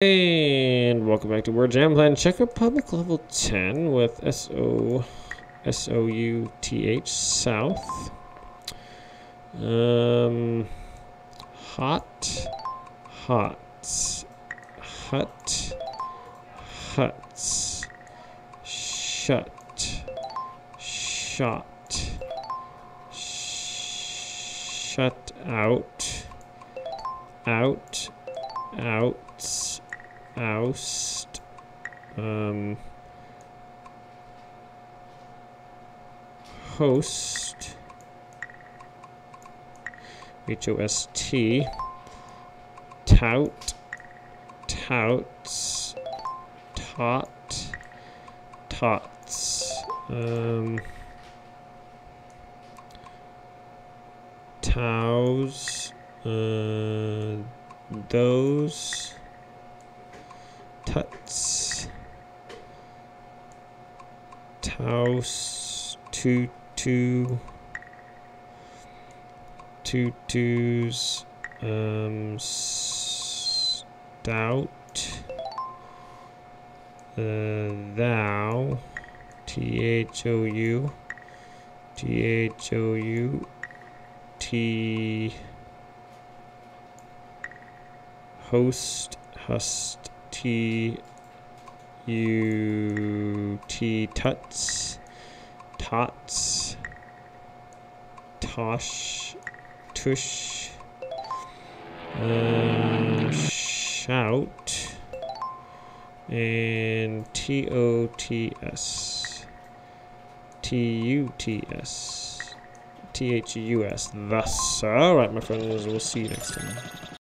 And welcome back to Word Jam Plan. Czech Republic level 10 with S O S O U T H South. Um, hot, hot, hut, huts, shut, shot, shut out, out, out oust. Um, host. H-O-S-T tout. Touts. Tot. Tots. Um, tows. Uh, those tuts. Taus two two. Two twos. Um stout. Uh, thou. T h o u. T h o u. T. Host. Hust T U T tuts tots tosh tush um, shout and T O T S. T U T S. T H U S. Thus alright my friends we'll see you next time